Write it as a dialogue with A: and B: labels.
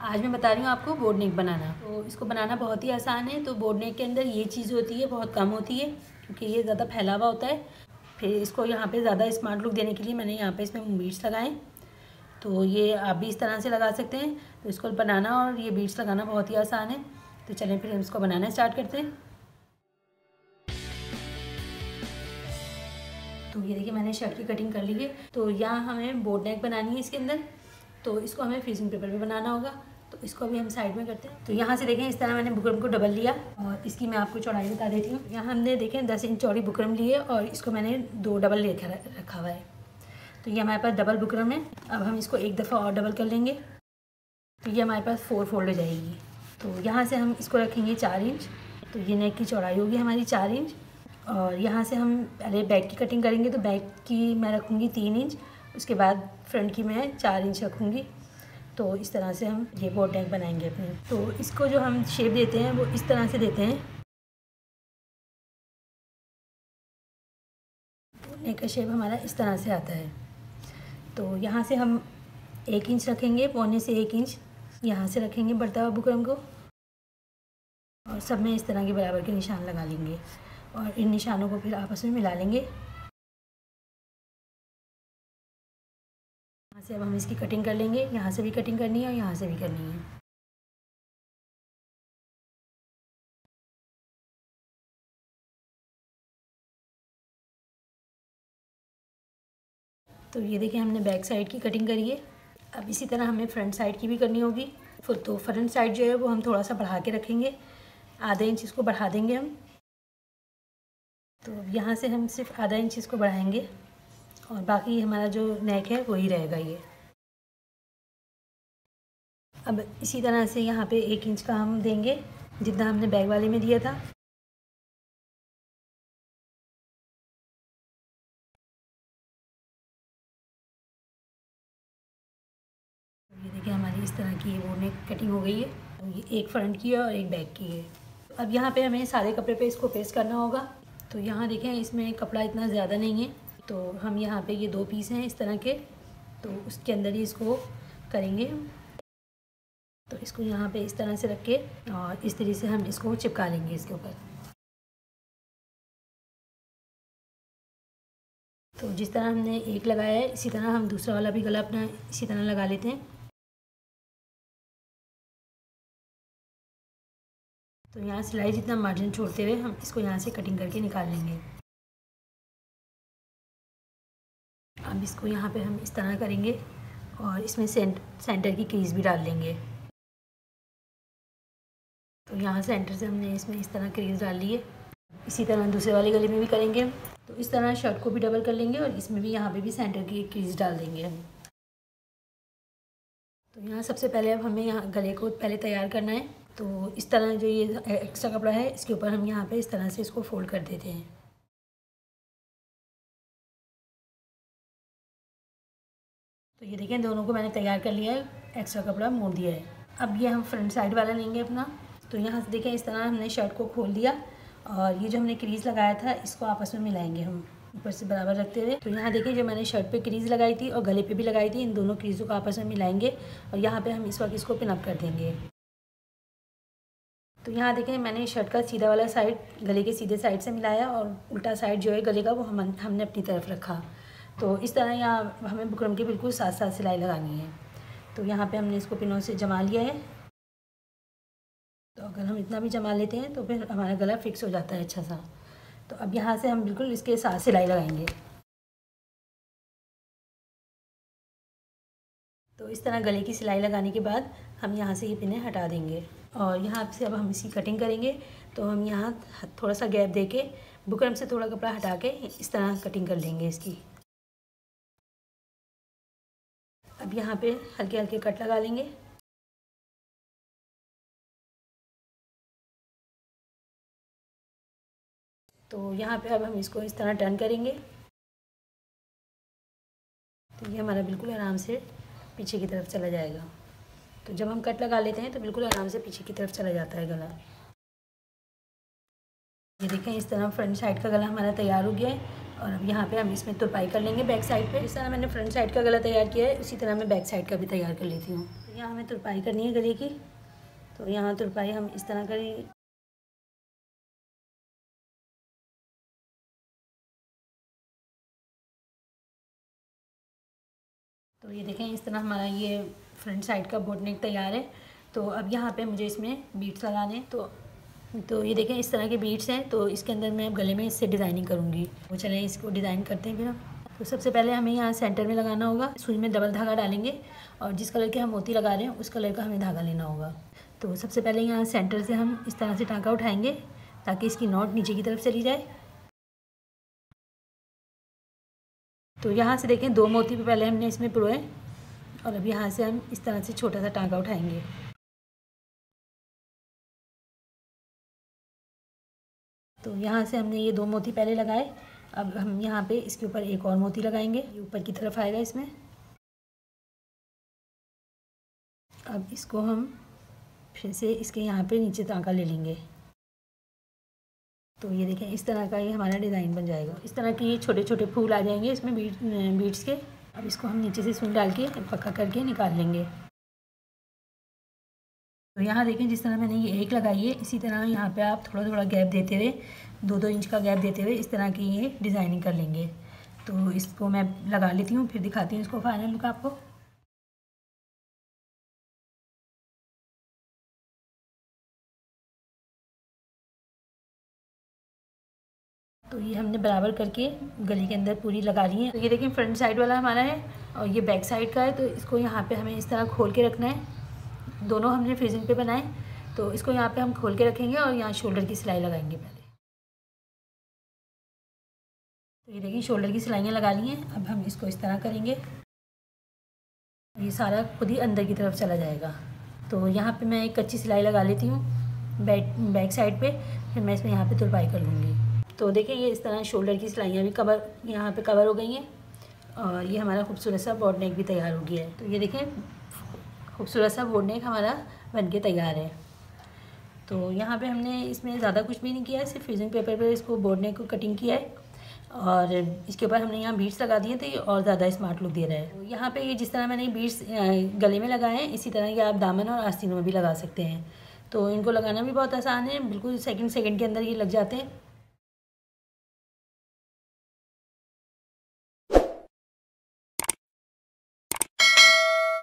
A: आज मैं बता रही हूँ आपको बोर्ड नेक बनाना। तो इसको बनाना बहुत ही आसान है। तो बोर्ड नेक के अंदर ये चीज़ होती है, बहुत कम होती है, क्योंकि ये ज़्यादा फैला हुआ होता है। फिर इसको यहाँ पे ज़्यादा स्मार्ट लुक देने के लिए मैंने यहाँ पे इसमें बीट्स लगाए। तो ये आप भी इस तरह से लगा सकते हैं। तो इसको बनाना और ये बीट्स लगाना बहुत ही आसान है। तो चलें फिर हम इसको बनाना स्टार्ट करते हैं। तो ये देखिए मैंने शर्ट की कटिंग कर ली है। तो यहाँ हमें बोर्ड नेक बनानी है इसके अंदर। तो इसको हमें फ्रीजिंग पेपर पे बनाना होगा। तो इसको भी हम साइड में करते हैं। तो यहाँ से देखें, इस तरह मैंने बुकरम को डबल लिया और इसकी मैं आपको चौड़ाई बता देती हूँ। यहाँ हमने देखें, दस इंच चौड़ी बुकरम ली है और इसको मैंने दो डबल रखा हुआ है। तो ये हमारे पास डबल बुकरम है। अब हम इसको एक दफ़ा और डबल कर लेंगे। तो ये हमारे पास फोर फोल्ड हो जाएगी। तो यहाँ से हम इसको रखेंगे चार इंच। तो ये नेक की चौड़ाई होगी हमारी चार इंच। और यहाँ से हम पहले बैक की कटिंग करेंगे। तो बैक की मैं रखूँगी तीन इंच। उसके बाद फ्रंट की मैं चार इंच रखूँगी। तो इस तरह से हम ये बोर्ड टैंक बनाएँगे अपने। तो इसको जो हम शेप देते हैं, वो इस तरह से देते हैं। नेक का शेप हमारा इस तरह से आता है। तो यहाँ से हम एक इंच रखेंगे, पौने से एक इंच यहाँ से रखेंगे बढ़ता हुआ बुकरम को। और सब में इस तरह के बराबर के निशान लगा लेंगे। और इन निशानों को फिर आपस में मिला लेंगे। से अब हम इसकी कटिंग कर लेंगे। यहाँ से भी कटिंग करनी है और यहाँ से भी करनी है। तो ये देखिए, हमने बैक साइड की कटिंग करी है। अब इसी तरह हमें फ्रंट साइड की भी करनी होगी। फिर तो फ्रंट साइड जो है, वो हम थोड़ा सा बढ़ा के रखेंगे। आधा इंच इसको बढ़ा देंगे हम। तो यहाँ से हम सिर्फ़ आधा इंच इसको बढ़ाएँगे। और बाकी हमारा जो नेक है, वही रहेगा ये। अब इसी तरह से यहाँ पे एक इंच का हम देंगे, जितना हमने बैग वाले में दिया था। ये देखिए, हमारी इस तरह की वो नेक कटिंग हो गई है। ये एक फ्रंट की है और एक बैक की है। अब यहाँ पे हमें सारे कपड़े पे इसको पेस्ट करना होगा। तो यहाँ देखें, इसमें कपड़ा इतना ज़्यादा नहीं है। तो हम यहाँ पे ये दो पीस हैं इस तरह के तो उसके अंदर ही इसको करेंगे तो इसको यहाँ पे इस तरह से रख के और इस तरीके से हम इसको चिपका लेंगे इसके ऊपर। तो जिस तरह हमने एक लगाया है, इसी तरह हम दूसरा वाला भी गला अपना इसी तरह लगा लेते हैं। तो यहाँ सिलाई जितना मार्जिन छोड़ते हुए हम इसको यहाँ से कटिंग करके निकाल लेंगे। अब इसको यहाँ पे हम इस तरह करेंगे और इसमें सेंट, सेंटर की क्रीज भी डाल लेंगे। तो यहाँ सेंटर से हमने इसमें इस तरह क्रीज डाल ली है इसी तरह दूसरे वाले गले में भी करेंगे तो इस तरह शर्ट को भी डबल कर लेंगे और इसमें भी यहाँ पे भी सेंटर की क्रीज डाल देंगे हम। तो यहाँ सबसे पहले अब हमें यहाँ गले को पहले तैयार करना है। तो इस तरह जो ये एक्स्ट्रा कपड़ा है, इसके ऊपर हम यहाँ पे इस तरह से इसको फोल्ड कर देते हैं। ये देखें दोनों को मैंने तैयार कर लिया है। एक्स्ट्रा कपड़ा मोड़ दिया है। अब ये हम फ्रंट साइड वाला लेंगे अपना। तो यहाँ से देखें इस तरह हमने शर्ट को खोल दिया। और ये जो हमने क्रीज़ लगाया था, इसको आपस में मिलाएँगे हम। ऊपर से बराबर रखते हुए। तो यहाँ देखिए, जो मैंने शर्ट पे क्रीज़ लगाई थी और गले पे भी लगाई थी, इन दोनों क्रीज़ों को आपस में मिलाएँगे। और यहाँ पे हम इस वक्त इसको पिनअप कर देंगे। तो यहाँ देखें मैंने शर्ट का सीधा वाला साइड गले के सीधे साइड से मिलाया और उल्टा साइड जो है गले का, वो हम हमने अपनी तरफ़ रखा। तो इस तरह यहाँ हमें बुकरम के बिल्कुल साथ साथ सिलाई लगानी है। तो यहाँ पे हमने इसको पिनों से जमा लिया है। तो अगर हम इतना भी जमा लेते हैं तो फिर हमारा गला फिक्स हो जाता है अच्छा सा। तो अब यहाँ से हम बिल्कुल इसके साथ सिलाई लगाएँगे। तो इस तरह गले की सिलाई लगाने के बाद हम यहाँ से ये पिने हटा देंगे। और यहाँ से अब हम इसकी कटिंग करेंगे। तो हम यहाँ थोड़ा सा गैप दे के बुकरम से थोड़ा कपड़ा हटा के इस तरह कटिंग कर लेंगे इसकी। अब यहाँ पे हल्के हल्के कट लगा लेंगे। तो यहाँ पे अब हम इसको इस तरह टर्न करेंगे। तो ये हमारा बिल्कुल आराम से पीछे की तरफ़ चला जाएगा। तो जब हम कट लगा लेते हैं तो बिल्कुल आराम से पीछे की तरफ़ चला जाता है गला। ये देखें, इस तरह फ्रंट साइड का गला हमारा तैयार हो गया है। और अब यहाँ पे हम इसमें तुरपाई कर लेंगे बैक साइड पे। इस तरह मैंने फ्रंट साइड का गला तैयार किया है, उसी तरह मैं बैक साइड का भी तैयार कर लेती हूँ। यहाँ हमें तुरपाई करनी है गले की। तो यहाँ तुरपाई हम इस तरह करेंगे तो ये देखें, इस तरह हमारा ये फ्रंट साइड का बोट नेक तैयार है। तो अब यहाँ पे मुझे इसमें बीट्स लगाने तो तो ये देखें, इस तरह के बीट्स हैं तो इसके अंदर मैं गले में इससे डिज़ाइनिंग करूँगी। वो चलें, इसको डिज़ाइन करते हैं फिर हम। तो सबसे पहले हमें यहाँ सेंटर में लगाना होगा। सुई में डबल धागा डालेंगे और जिस कलर के हम मोती लगा रहे हैं, उस कलर का हमें धागा लेना होगा। तो सबसे पहले यहाँ सेंटर से हम इस तरह से टाँका उठाएँगे, ताकि इसकी नोट नीचे की तरफ़ चली जाए। तो यहाँ से देखें, दो मोती पे पहले हमने इसमें पुरोए और अब यहाँ से हम इस तरह से छोटा सा टाँका उठाएँगे। तो यहाँ से हमने ये दो मोती पहले लगाए। अब हम यहाँ पे इसके ऊपर एक और मोती लगाएँगे। ऊपर की तरफ़ आएगा इसमें। अब इसको हम फिर से इसके यहाँ पे नीचे टाँका ले लेंगे। तो ये देखें, इस तरह का ये हमारा डिज़ाइन बन जाएगा। इस तरह के ये छोटे छोटे फूल आ जाएँगे इसमें बीट, बीट्स के। अब इसको हम नीचे से सुन डाल के पक्का करके निकाल लेंगे। तो यहाँ देखें, जिस तरह मैंने ये एक लगाई है, इसी तरह यहाँ पे आप थोड़ा थोड़ा गैप देते हुए दो दो इंच का गैप देते हुए इस तरह की ये डिज़ाइनिंग कर लेंगे। तो इसको मैं लगा लेती हूँ, फिर दिखाती हूँ इसको फाइनल लुक आपको। तो ये हमने बराबर करके गली के अंदर पूरी लगा ली है। तो ये देखिए फ्रंट साइड वाला हमारा है और ये बैक साइड का है तो इसको यहाँ पे हमें इस तरह खोल के रखना है। दोनों हमने फ्रीजिंग पे बनाए तो इसको यहाँ पे हम खोल के रखेंगे और यहाँ शोल्डर की सिलाई लगाएँगे पहले। तो ये देखिए, शोल्डर की सिलाइयाँ लगा ली हैं, अब हम इसको इस तरह करेंगे। ये सारा खुद ही अंदर की तरफ़ चला जाएगा। तो यहाँ पे मैं एक कच्ची सिलाई लगा लेती हूँ, बैक बैक साइड पे, फिर मैं इसमें यहाँ पे तुरपाई कर लूँगी तो देखिए, ये इस तरह शोल्डर की सिलाइयाँ भी कवर, यहाँ पे कवर हो गई हैं, और ये हमारा खूबसूरत सा बोर्ड नेक भी तैयार हो गया है। तो ये देखें खूबसूरत सा बोर्ड नेक हमारा बन के तैयार है। तो यहाँ पे हमने इसमें ज़्यादा कुछ भी नहीं किया है सिर्फ़ फ्यूजिंग पेपर पर इसको बोर्ड नेक को कटिंग किया है। और इसके ऊपर हमने यहाँ बीट्स लगा दिए तो ये और ज़्यादा स्मार्ट लुक दे रहा है। तो यहाँ पे ये जिस तरह मैंने बीट्स गले में लगाए हैं, इसी तरह ये आप दामन और आस्तीनों में भी लगा सकते हैं। तो इनको लगाना भी बहुत आसान है, बिल्कुल सेकंड सेकंड के अंदर ये लग जाते हैं।